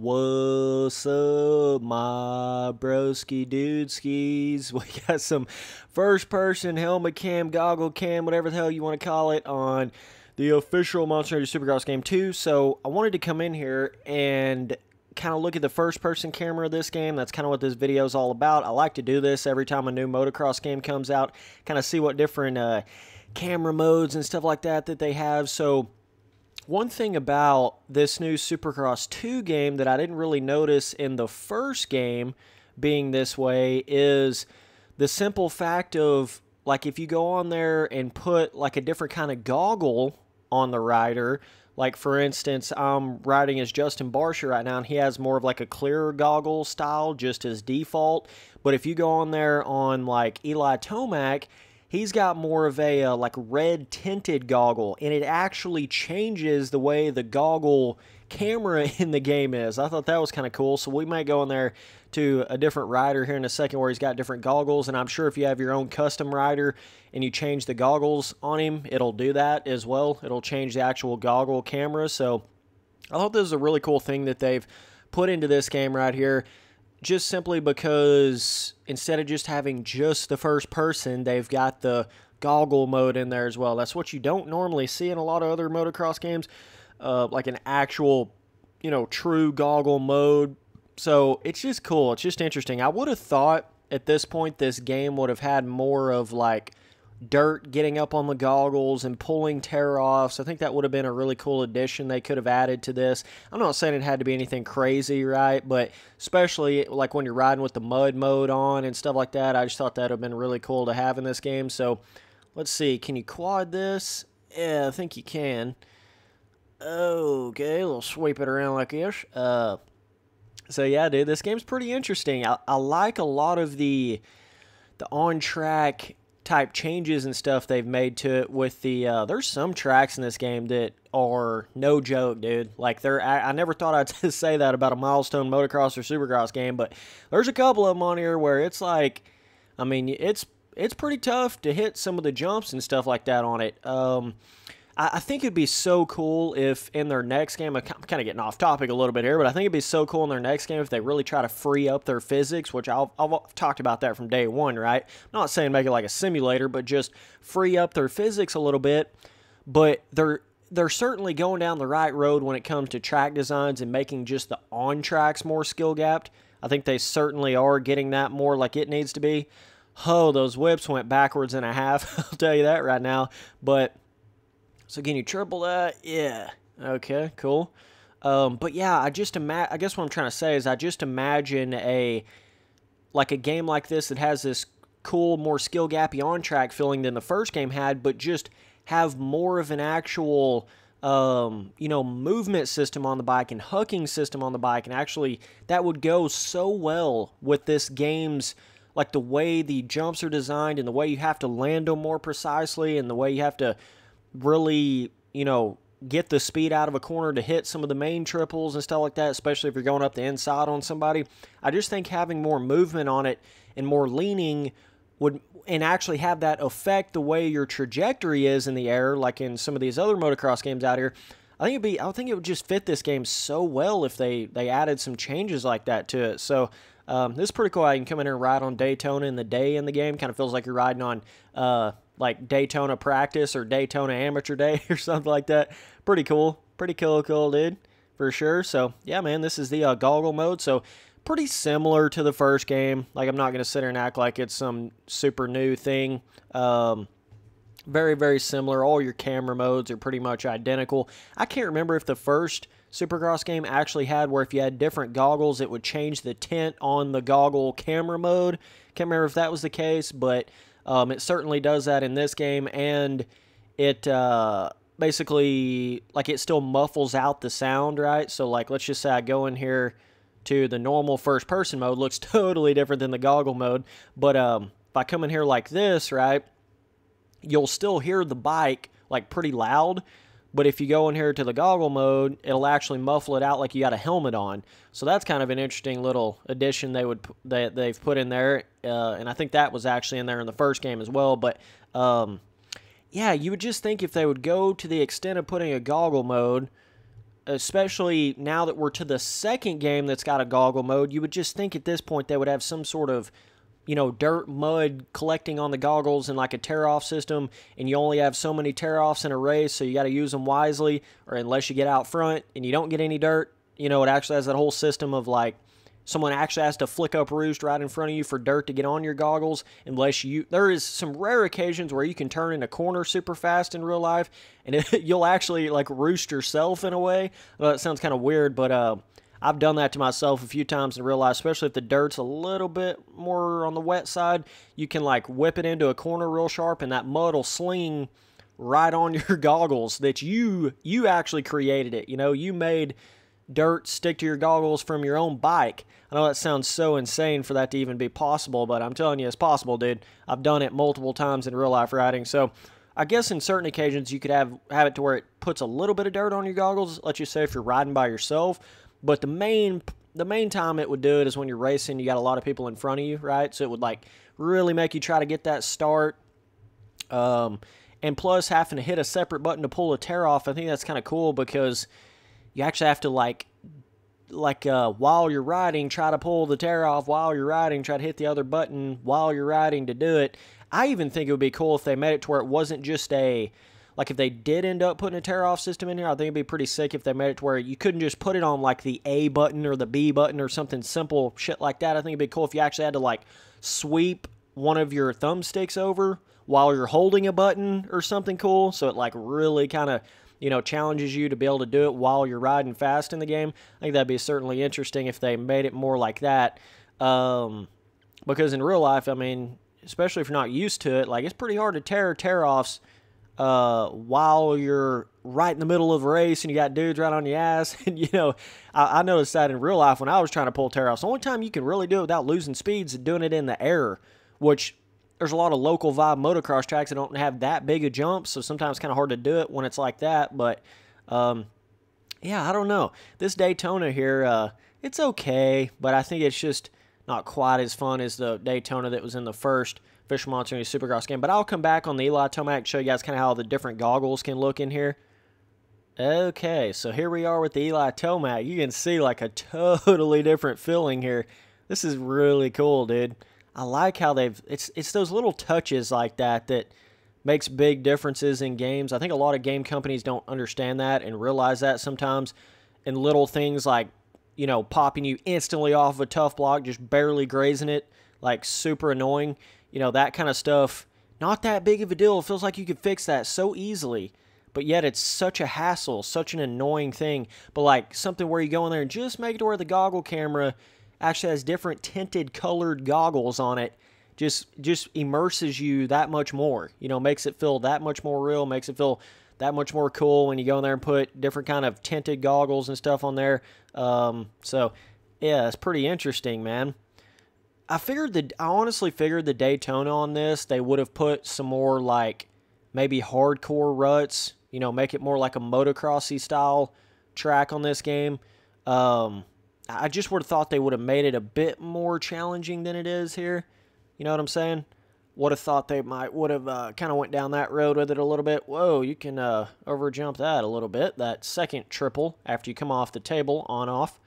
What's up, my broski dude skis? We got some first person helmet cam, goggle cam, whatever the hell you want to call it, on the official Monster Energy Supercross Game 2. So I wanted to come in here and kind of look at the first person camera of this game. That's kind of what this video is all about. I like to do this every time a new motocross game comes out, kind of see what different uh, camera modes and stuff like that that they have. So one thing about this new Supercross 2 game that I didn't really notice in the first game being this way is the simple fact of like if you go on there and put like a different kind of goggle on the rider, like for instance, I'm riding as Justin Barcia right now, and he has more of like a clearer goggle style, just as default. But if you go on there on like Eli Tomac, he's got more of a uh, like red tinted goggle and it actually changes the way the goggle camera in the game is. I thought that was kind of cool. So we might go in there to a different rider here in a second where he's got different goggles and i'm sure if you have your own custom rider and you change the goggles on him it'll do that as well. It'll change the actual goggle camera. So i thought this was a really cool thing that they've put into this game right here just simply because instead of just having just the first person, they've got the goggle mode in there as well. That's what you don't normally see in a lot of other motocross games, uh, like an actual, you know, true goggle mode. So it's just cool. It's just interesting. I would have thought at this point this game would have had more of like dirt getting up on the goggles and pulling tear offs. I think that would have been a really cool addition they could have added to this. I'm not saying it had to be anything crazy, right? But especially like when you're riding with the mud mode on and stuff like that, I just thought that would have been really cool to have in this game. So let's see. Can you quad this? Yeah, I think you can. Okay, we'll sweep it around like this. Uh, so yeah, dude, this game's pretty interesting. I, I like a lot of the the on track type changes and stuff they've made to it with the uh, there's some tracks in this game that are no joke dude. Like they're I, I, never thought i'd say that about a milestone motocross or supercross game but there's a couple of them on here where it's like i mean it's it's pretty tough to hit some of the jumps and stuff like that on it. Um, I, I think it'd be so cool if in their next game, I'm kind of getting off topic a little bit here, but I think it'd be so cool in their next game if they really try to free up their physics, which I'll, I've talked about that from day one, right? I'm not saying make it like a simulator, but just free up their physics a little bit. But they're they're certainly going down the right road when it comes to track designs and making just the on tracks more skill gapped. I think they certainly are getting that more like it needs to be. Oh, those whips went backwards and a half. I'll tell you that right now. But so can you triple that? Yeah. Okay, cool. Um, but yeah, I just imagine. I guess what I'm trying to say is I just imagine a like a game like this that has this cool, more skill gappy on track feeling than the first game had, but just have more of an actual um, you know, movement system on the bike and hucking system on the bike, and actually that would go so well with this game's like the way the jumps are designed and the way you have to land them more precisely and the way you have to really, you know, get the speed out of a corner to hit some of the main triples and stuff like that, especially if you're going up the inside on somebody. I just think having more movement on it and more leaning would and actually have that affect the way your trajectory is in the air, like in some of these other motocross games out here. I think it'd be I think it would just fit this game so well if they they added some changes like that to it. So um, this is pretty cool. I can come in here and ride on Daytona in the day in the game. Kind of feels like you're riding on uh, like Daytona practice or Daytona amateur day or something like that. Pretty cool. Pretty cool, cool, dude. For sure. So, yeah, man, this is the uh, goggle mode. So, pretty similar to the first game. Like, I'm not going to sit here and act like it's some super new thing. Um, very, very similar. All your camera modes are pretty much identical. I can't remember if the first Supercross game actually had where if you had different goggles, it would change the tint on the goggle camera mode. Can't remember if that was the case, but um, it certainly does that in this game, and it uh, basically like it still muffles out the sound, right? So like let's just say I go in here to the normal first person mode, looks totally different than the goggle mode, but um, if I come in here like this, right, you'll still hear the bike like pretty loud, but if you go in here to the goggle mode, it'll actually muffle it out like you got a helmet on. So that's kind of an interesting little addition they would that they've put in there, uh, and I think that was actually in there in the first game as well. But um, yeah, you would just think if they would go to the extent of putting a goggle mode, especially now that we're to the second game that's got a goggle mode, you would just think at this point they would have some sort of you know, dirt, mud collecting on the goggles and like a tear off system, and you only have so many tear offs in a race, so you got to use them wisely, or unless you get out front and you don't get any dirt, you know, it actually has that whole system of like someone actually has to flick up roost right in front of you for dirt to get on your goggles unless you there is some rare occasions where you can turn in a corner super fast in real life and it, you'll actually like roost yourself in a way. Well, that sounds kind of weird but uh I've done that to myself a few times in real life, especially if the dirt's a little bit more on the wet side. You can like whip it into a corner real sharp, and that mud will sling right on your goggles. That you you actually created it. You know, you made dirt stick to your goggles from your own bike. I know that sounds so insane for that to even be possible, but I'm telling you, it's possible, dude. I've done it multiple times in real life riding, so. I guess in certain occasions you could have have it to where it puts a little bit of dirt on your goggles. Let you say if you're riding by yourself, but the main the main time it would do it is when you're racing, you got a lot of people in front of you, right? So it would like really make you try to get that start. Um, and plus having to hit a separate button to pull a tear off, I think that's kind of cool because you actually have to like like uh, while you're riding, try to pull the tear off while you're riding, try to hit the other button while you're riding to do it. I even think it would be cool if they made it to where it wasn't just a like if they did end up putting a tear off system in here, I think it'd be pretty sick if they made it to where you couldn't just put it on like the A button or the B button or something simple shit like that. I think it'd be cool if you actually had to like sweep one of your thumbsticks over while you're holding a button or something cool. So it like really kind of you know challenges you to be able to do it while you're riding fast in the game. I think that'd be certainly interesting if they made it more like that. Um, because in real life, I mean, especially if you're not used to it, like it's pretty hard to tear tear offs uh, while you're right in the middle of a race and you got dudes right on your ass. And, you know, I, I noticed that in real life when I was trying to pull tear offs. The only time you can really do it without losing speeds is doing it in the air, which there's a lot of local vibe motocross tracks that don't have that big of jumps. So sometimes it's kind of hard to do it when it's like that. But, um, yeah, I don't know. This Daytona here, uh, it's okay, but I think it's just not quite as fun as the Daytona that was in the first. Fisher Monster Supercross game. But I'll come back on the Eli Tomac show you guys kind of how the different goggles can look in here. Okay, so here we are with the Eli Tomac. You can see like a totally different feeling here. This is really cool, dude. I like how they've it's it's those little touches like that that makes big differences in games. I think a lot of game companies don't understand that and realize that sometimes. And little things like, you know, popping you instantly off of a tough block, just barely grazing it, like super annoying you know, that kind of stuff, not that big of a deal. It feels like you could fix that so easily. But yet it's such a hassle, such an annoying thing. But like something where you go in there and just make it where the goggle camera actually has different tinted colored goggles on it just just immerses you that much more you know makes it feel that much more real makes it feel that much more cool when you go in there and put different kind of tinted goggles and stuff on there um, so yeah it's pretty interesting man I figured the I honestly figured the Daytona on this they would have put some more like maybe hardcore ruts, you know, make it more like a motocrossy style track on this game. Um, I just would have thought they would have made it a bit more challenging than it is here. You know what I'm saying? Would have thought they might would have uh, kind of went down that road with it a little bit. Whoa, you can uh, over jump that a little bit. That second triple after you come off the table on off.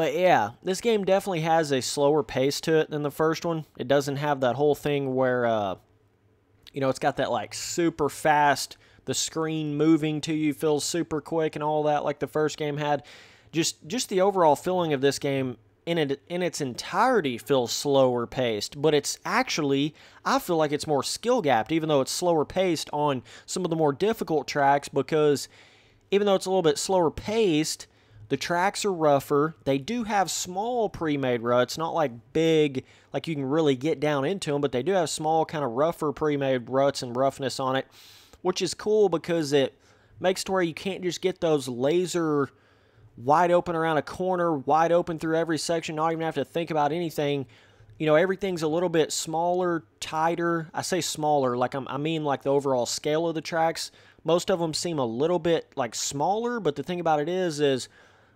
But yeah, this game definitely has a slower pace to it than the first one. It doesn't have that whole thing where, uh, you know, it's got that like super fast, the screen moving to you feels super quick and all that like the first game had. Just just the overall feeling of this game in it in its entirety feels slower paced, but it's actually I feel like it's more skill gapped, even though it's slower paced on some of the more difficult tracks because even though it's a little bit slower paced, the tracks are rougher. They do have small pre-made ruts, not like big, like you can really get down into them, but they do have small, kind of rougher pre-made ruts and roughness on it, which is cool because it makes to where you can't just get those laser wide open around a corner, wide open through every section, not even have to think about anything. You know, everything's a little bit smaller, tighter. I say smaller, like I'm, I mean like the overall scale of the tracks. Most of them seem a little bit like smaller, but the thing about it is, is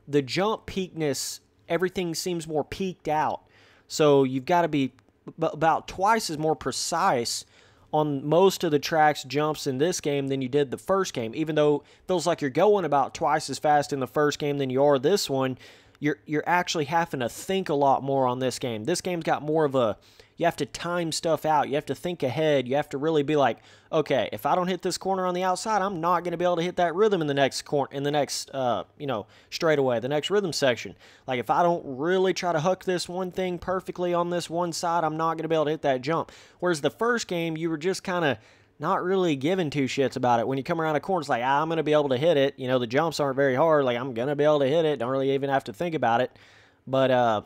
the jump peakness, everything seems more peaked out. So you've got to be about twice as more precise on most of the tracks jumps in this game than you did the first game. Even though it feels like you're going about twice as fast in the first game than you are this one, you're you're actually having to think a lot more on this game. This game's got more of a you have to time stuff out. You have to think ahead. You have to really be like, okay, if I don't hit this corner on the outside, I'm not going to be able to hit that rhythm in the next corner, in the next, uh, you know, straightaway, the next rhythm section. Like if I don't really try to hook this one thing perfectly on this one side, I'm not going to be able to hit that jump. Whereas the first game, you were just kind of not really giving two shits about it. When you come around a corner, it's like, ah, I'm going to be able to hit it. You know, the jumps aren't very hard. Like, I'm going to be able to hit it. Don't really even have to think about it. But uh,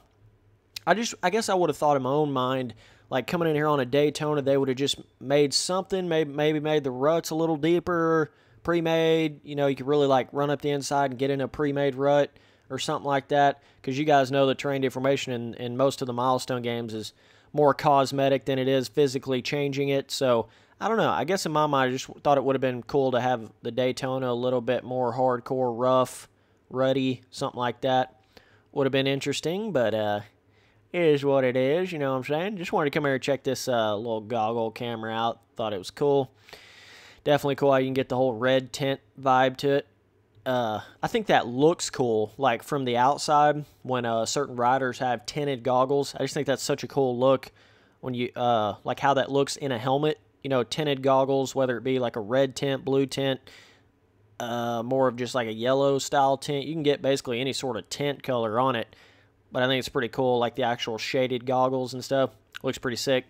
I just, I guess I would have thought in my own mind, like coming in here on a Daytona, they would have just made something, maybe maybe made the ruts a little deeper, pre-made. You know, you could really like run up the inside and get in a pre-made rut or something like that. Because you guys know the terrain deformation in, in most of the milestone games is more cosmetic than it is physically changing it. So I don't know. I guess in my mind, I just thought it would have been cool to have the Daytona a little bit more hardcore, rough, ruddy, something like that. Would have been interesting, but uh, is what it is. You know what I'm saying? Just wanted to come here and check this uh, little goggle camera out. Thought it was cool. Definitely cool how you can get the whole red tint vibe to it. Uh, I think that looks cool, like from the outside when uh, certain riders have tinted goggles. I just think that's such a cool look when you uh, like how that looks in a helmet. You know, tinted goggles, whether it be like a red tint, blue tint, uh, more of just like a yellow style tint. You can get basically any sort of tint color on it but I think it's pretty cool, like the actual shaded goggles and stuff. Looks pretty sick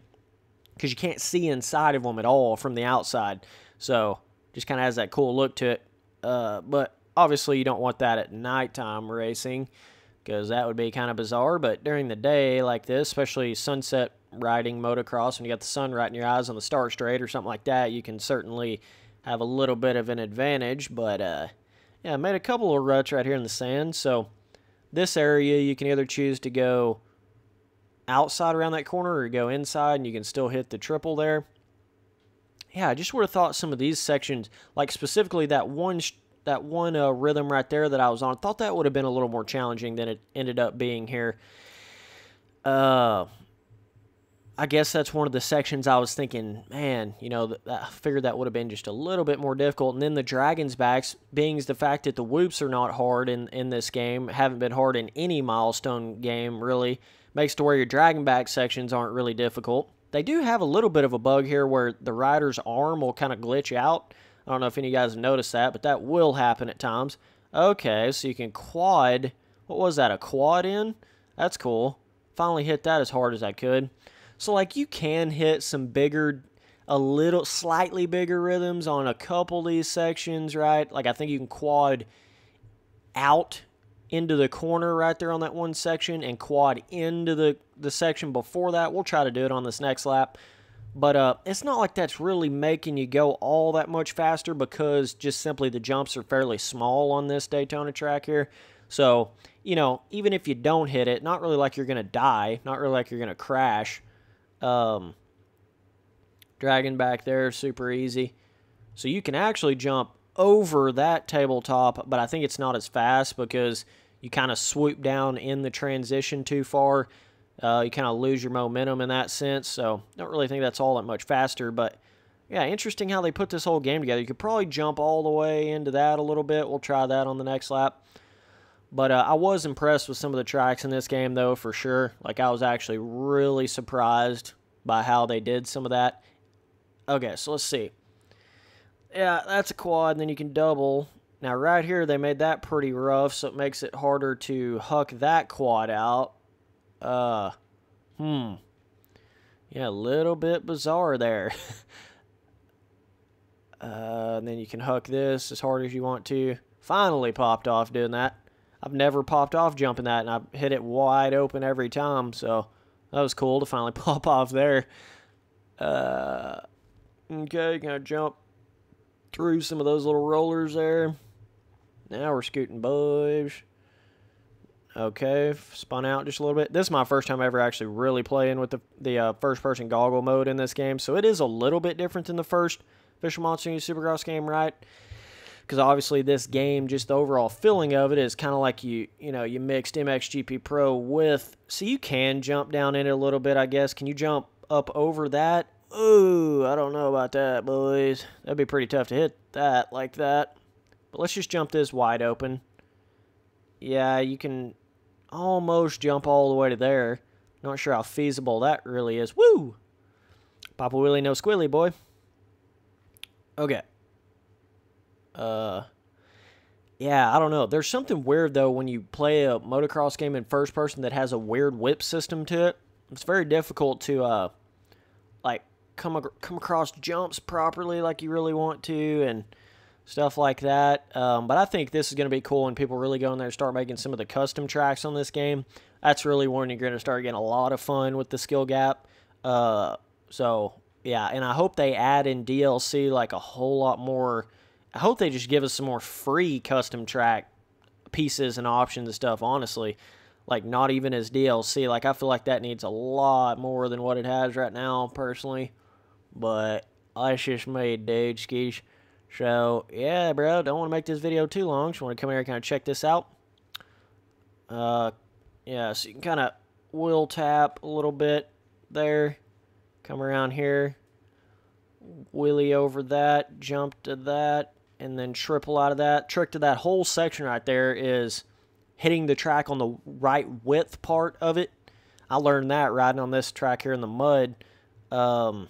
because you can't see inside of them at all from the outside. So just kind of has that cool look to it. Uh, but obviously, you don't want that at nighttime racing because that would be kind of bizarre. But during the day, like this, especially sunset riding motocross, when you got the sun right in your eyes on the start straight or something like that, you can certainly have a little bit of an advantage. But uh, yeah, I made a couple of ruts right here in the sand. So this area, you can either choose to go outside around that corner or go inside, and you can still hit the triple there. Yeah, I just would have thought some of these sections, like specifically that one that one uh, rhythm right there that I was on, thought that would have been a little more challenging than it ended up being here. Uh, I guess that's one of the sections I was thinking, man, you know, I figured that would have been just a little bit more difficult. And then the Dragon's backs, being the fact that the whoops are not hard in, in this game, haven't been hard in any milestone game, really, makes to where your Dragon back sections aren't really difficult. They do have a little bit of a bug here where the rider's arm will kind of glitch out. I don't know if any of you guys noticed that, but that will happen at times. Okay, so you can quad. What was that, a quad in? That's cool. Finally hit that as hard as I could. So like you can hit some bigger a little slightly bigger rhythms on a couple of these sections, right? Like I think you can quad out into the corner right there on that one section and quad into the, the section before that. We'll try to do it on this next lap. But uh, it's not like that's really making you go all that much faster because just simply the jumps are fairly small on this Daytona track here. So, you know, even if you don't hit it, not really like you're going to die, not really like you're going to crash. Um, dragon back there, super easy. So you can actually jump over that tabletop, but I think it's not as fast because you kind of swoop down in the transition too far. Uh, you kind of lose your momentum in that sense. So don't really think that's all that much faster. But yeah, interesting how they put this whole game together. You could probably jump all the way into that a little bit. We'll try that on the next lap. But uh, I was impressed with some of the tracks in this game, though, for sure. Like, I was actually really surprised by how they did some of that. Okay, so let's see. Yeah, that's a quad, and then you can double. Now, right here, they made that pretty rough, so it makes it harder to huck that quad out. Uh, hmm. Yeah, a little bit bizarre there. uh, and then you can huck this as hard as you want to. Finally popped off doing that. I've never popped off jumping that, and I've hit it wide open every time, so that was cool to finally pop off there. Uh, okay, gonna jump through some of those little rollers there. Now we're scooting boys. Okay, spun out just a little bit. This is my first time ever actually really playing with the, the uh, first-person goggle mode in this game, so it is a little bit different than the first Official Monster Supercross game, right? Because obviously this game, just the overall feeling of it is kind of like you, you know, you mixed MXGP Pro with, so you can jump down in it a little bit, I guess. Can you jump up over that? Ooh, I don't know about that, boys. That'd be pretty tough to hit that like that. But let's just jump this wide open. Yeah, you can almost jump all the way to there. Not sure how feasible that really is. Woo! Papa Willie, no squilly, boy. Okay. Uh, yeah, I don't know. There's something weird though when you play a motocross game in first person that has a weird whip system to it. It's very difficult to uh, like come come across jumps properly like you really want to and stuff like that. Um, but I think this is going to be cool when people really go in there and start making some of the custom tracks on this game. That's really when you're going to start getting a lot of fun with the skill gap. Uh, so yeah, and I hope they add in DLC like a whole lot more. I hope they just give us some more free custom track pieces and options and stuff. Honestly, like not even as DLC. Like I feel like that needs a lot more than what it has right now, personally. But that's just me, dude. Skis. So, yeah, bro, don't want to make this video too long. Just want to come here and kind of check this out. Uh, yeah, so you can kind of wheel tap a little bit there. Come around here. Wheelie over that. Jump to that. And then triple out of that. Trick to that whole section right there is hitting the track on the right width part of it. I learned that riding on this track here in the mud. Um,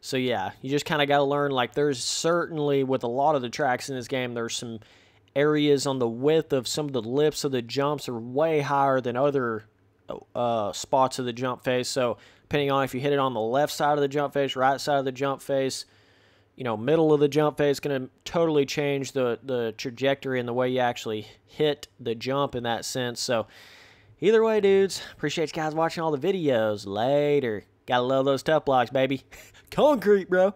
so yeah, you just kind of got to learn. Like there's certainly with a lot of the tracks in this game, there's some areas on the width of some of the lips of the jumps are way higher than other uh, spots of the jump face. So depending on if you hit it on the left side of the jump face, right side of the jump face, you know, middle of the jump face, going to totally change the the trajectory and the way you actually hit the jump in that sense. So either way, dudes, appreciate you guys watching all the videos. Later. Gotta love those tough blocks, baby. Concrete, bro.